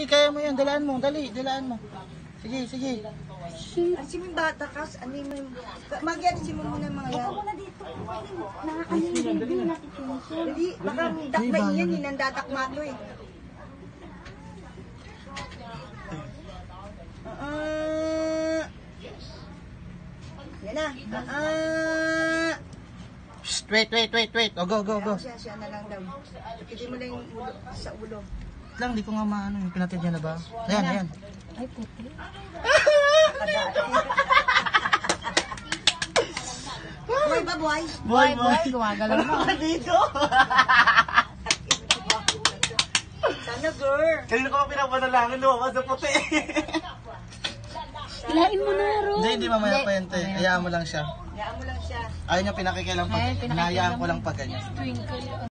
Sige, kaya mo yan. Dalaan mo. Dali, dalaan mo. Sige, sige. Ay, si may bata kas, ano mo yung... Magyari si mo muna yung mga yan. Ako na dito. Nakakahilig. Hindi natitension. Hindi, baka dakma iyan, eh, nandatakma to eh. Ah, yan na. Ah, Shh, wait, wait, wait, wait. O, go, go, go. siya, siya na lang daw. Hindi mo lang yung ulo, sa ulo. Lang, di ko nga maano. yung Pinatid niya na ba? Ayan, ayan. Ay, puti. Boy ba, boy? Boy, boy. Gumagalaw na. Dito. Sana, girl. Kanina ko pa pinapanalangin, lumabas na puti. Hilain mo na, Ro. Hindi, hindi mamaya pa yan, te. Hayaan mo lang siya. Hayaan mo lang siya. Ayaw niya pinakikialam pag... Hinahayaan ko lang pag ganyan. Twinkle.